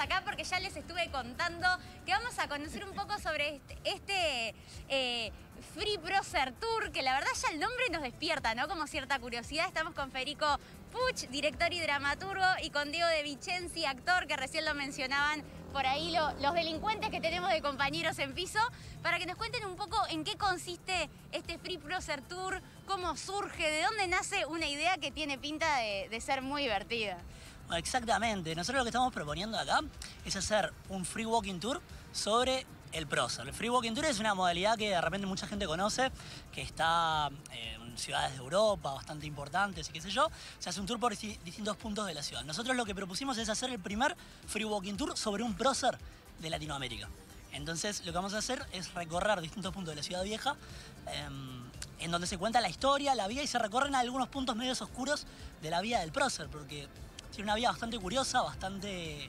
acá porque ya les estuve contando que vamos a conocer un poco sobre este, este eh, Free Browser Tour, que la verdad ya el nombre nos despierta, ¿no? Como cierta curiosidad. Estamos con Federico Puch, director y dramaturgo, y con Diego de Vicenzi, actor, que recién lo mencionaban por ahí los delincuentes que tenemos de compañeros en piso, para que nos cuenten un poco en qué consiste este Free Browser Tour, cómo surge, de dónde nace una idea que tiene pinta de ser muy divertida. Exactamente. Nosotros lo que estamos proponiendo acá es hacer un free walking tour sobre el prócer. El free walking tour es una modalidad que de repente mucha gente conoce, que está eh, en ciudades de Europa bastante importantes y qué sé yo. Se hace un tour por distintos puntos de la ciudad. Nosotros lo que propusimos es hacer el primer free walking tour sobre un prócer de Latinoamérica. Entonces lo que vamos a hacer es recorrer distintos puntos de la ciudad vieja. Em, en donde se cuenta la historia, la vida y se recorren algunos puntos medios oscuros de la vida del prócer, porque tiene una vida bastante curiosa, bastante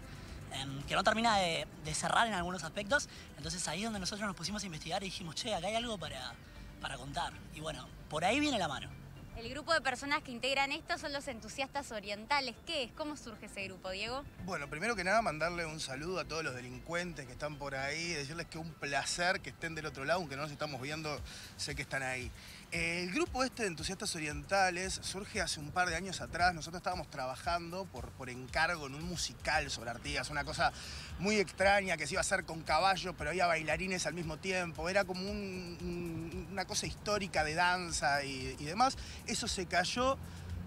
em, que no termina de, cerrar en algunos aspectos. Entonces ahí es donde nosotros nos pusimos a investigar y dijimos, che, acá hay algo para, para contar. Y bueno, por ahí viene la mano. El grupo de personas que integran esto son los entusiastas orientales. ¿Qué es? ¿Cómo surge ese grupo, Diego? Bueno, primero que nada, mandarle un saludo a todos los delincuentes que están por ahí, decirles que es un placer que estén del otro lado, aunque no nos estamos viendo, sé que están ahí. El grupo este de entusiastas orientales surge hace un par de años atrás. Nosotros estábamos trabajando por, por encargo en un musical sobre Artigas, una cosa muy extraña que se iba a hacer con caballo, pero había bailarines al mismo tiempo. Era como una cosa histórica de danza y, y demás. Eso se cayó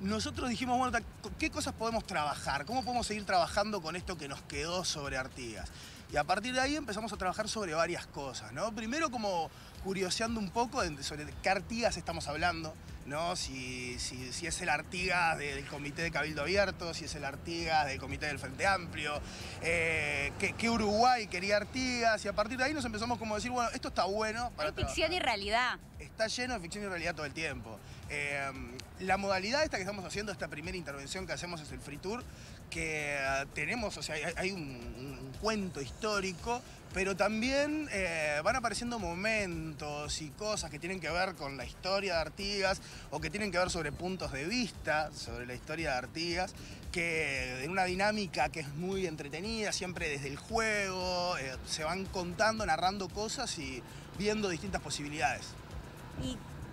nosotros dijimos, bueno, ¿qué cosas podemos trabajar? ¿Cómo podemos seguir trabajando con esto que nos quedó sobre Artigas? Y a partir de ahí empezamos a trabajar sobre varias cosas, ¿no? Primero como curioseando un poco sobre qué Artigas estamos hablando, ¿no? Si, si, es el Artigas del Comité de Cabildo Abierto, si es el Artigas del Comité del Frente Amplio, eh, qué, Uruguay quería Artigas, y a partir de ahí nos empezamos como a decir, bueno, esto está bueno para Hay ficción y realidad. Está lleno de ficción y realidad todo el tiempo. Eh, la modalidad esta que estamos haciendo, esta primera intervención que hacemos es el Free Tour, que eh, tenemos, o sea, hay, un, cuento histórico, pero también eh, van apareciendo momentos y cosas que tienen que ver con la historia de Artigas o que tienen que ver sobre puntos de vista sobre la historia de Artigas, que en una dinámica que es muy entretenida, siempre desde el juego, eh, se van contando, narrando cosas y viendo distintas posibilidades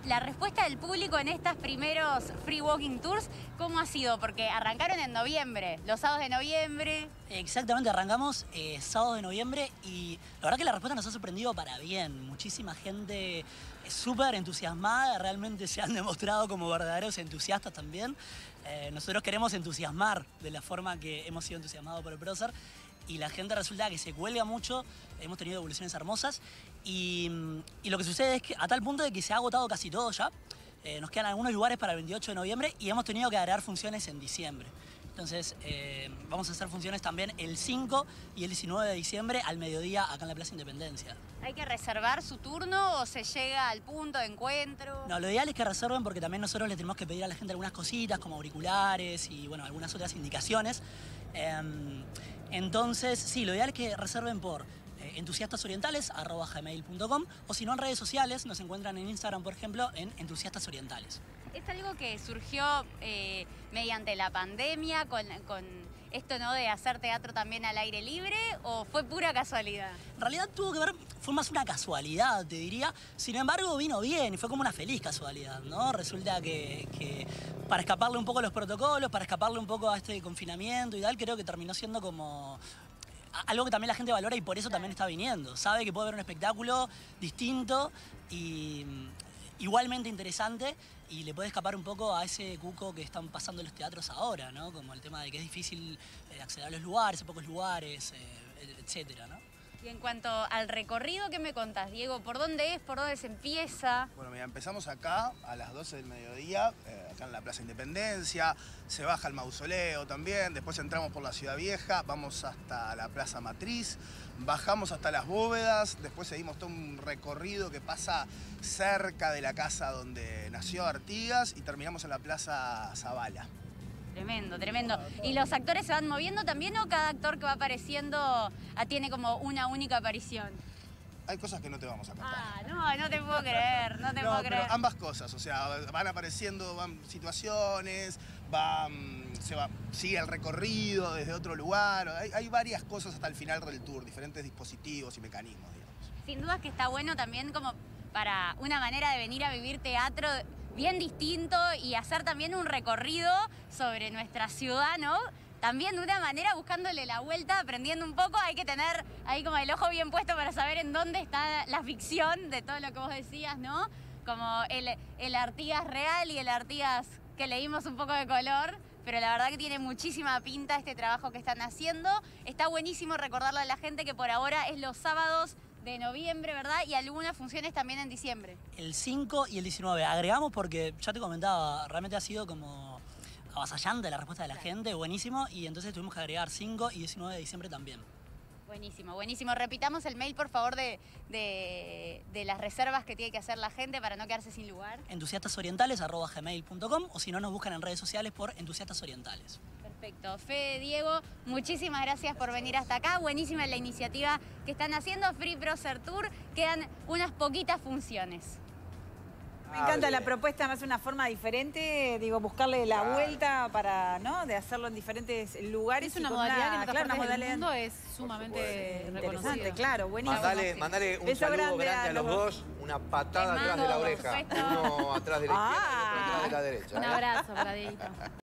la respuesta del público en estos primeros free walking tours, ¿cómo ha sido? Porque arrancaron en noviembre, los sábados de noviembre. Exactamente, arrancamos eh, sábados de noviembre y la verdad que la respuesta nos ha sorprendido para bien. Muchísima gente súper entusiasmada, realmente se han demostrado como verdaderos entusiastas también. Eh, nosotros queremos entusiasmar de la forma que hemos sido entusiasmados por el prócer y la gente resulta que se cuelga mucho, hemos tenido evoluciones hermosas y, lo que sucede es que a tal punto de que se ha agotado casi todo ya, eh, nos quedan algunos lugares para el 28 de noviembre y hemos tenido que agregar funciones en diciembre. Entonces eh, vamos a hacer funciones también el 5 y el 19 de diciembre al mediodía acá en la Plaza Independencia. ¿Hay que reservar su turno o se llega al punto de encuentro? No, lo ideal es que reserven porque también nosotros le tenemos que pedir a la gente algunas cositas como auriculares y bueno, algunas otras indicaciones. Em, entonces, sí, lo ideal es que reserven por eh, entusiastasorientales.gmail.com o si no en redes sociales, nos encuentran en Instagram, por ejemplo, en entusiastas orientales. ¿Es algo que surgió eh, mediante la pandemia con, esto no de hacer teatro también al aire libre o fue pura casualidad? En realidad tuvo que ver, fue más una casualidad, te diría. Sin embargo, vino bien y fue como una feliz casualidad, ¿no? Resulta que, que para escaparle un poco a los protocolos, para escaparle un poco a este confinamiento y tal, creo que terminó siendo como algo que también la gente valora y por eso también está viniendo. Sabe que puede haber un espectáculo distinto y igualmente interesante y le puede escapar un poco a ese cuco que están pasando los teatros ahora, ¿no? Como el tema de que es difícil eh, acceder a los lugares, a pocos lugares, eh, etcétera, ¿no? Y en cuanto al recorrido, ¿qué me contás, Diego? ¿Por dónde es? ¿Por dónde se empieza? Bueno, mira, empezamos acá a las 12 del mediodía, eh, acá en la Plaza Independencia, se baja el mausoleo también, después entramos por la Ciudad Vieja, vamos hasta la Plaza Matriz, bajamos hasta las bóvedas, después seguimos todo un recorrido que pasa cerca de la casa donde nació Artigas y terminamos en la Plaza Zavala. Tremendo, tremendo. ¿Y los actores se van moviendo también o cada actor que va apareciendo ah, tiene como una única aparición? Hay cosas que no te vamos a contar. Ah, no, no te puedo creer, no te puedo creer. ambas cosas, o sea, van apareciendo van situaciones, van se va, sigue el recorrido desde otro lugar. Hay, hay varias cosas hasta el final del tour, diferentes dispositivos y mecanismos, digamos. Sin duda que está bueno también como para una manera de venir a vivir teatro bien distinto y hacer también un recorrido sobre nuestra ciudad, ¿no? También de una manera buscándole la vuelta, aprendiendo un poco, hay que tener ahí como el ojo bien puesto para saber en dónde está la ficción de todo lo que vos decías, ¿no? Como el, Artigas real y el Artigas que leímos un poco de color, pero la verdad que tiene muchísima pinta este trabajo que están haciendo. Está buenísimo recordarle a la gente que por ahora es los sábados de noviembre, ¿verdad? Y algunas funciones también en diciembre. El 5 y el 19. Agregamos porque ya te comentaba, realmente ha sido como avasallante la respuesta de la gente, buenísimo, y entonces tuvimos que agregar 5 y 19 de diciembre también. Buenísimo, buenísimo. Repitamos el mail, por favor, de, de, de, las reservas que tiene que hacer la gente para no quedarse sin lugar. entusiastasorientales.gmail.com o si no, nos buscan en redes sociales por Entusiastas Orientales. Perfecto. Fede, Diego, muchísimas gracias por venir hasta acá. Buenísima la iniciativa que están haciendo Free Procer Tour. Quedan unas poquitas funciones. Me encanta la propuesta, más una forma diferente, digo, buscarle la vuelta para, ¿no? De hacerlo en diferentes lugares. Es una modalidad que en claro, una modalidad del mundo es sumamente interesante, claro, buenísimo. Mandale, mandale un Beso saludo grande, grande a, los dos, una patada atrás de la oreja, uno atrás de la izquierda y otro atrás de la derecha. Un ¿eh? abrazo para.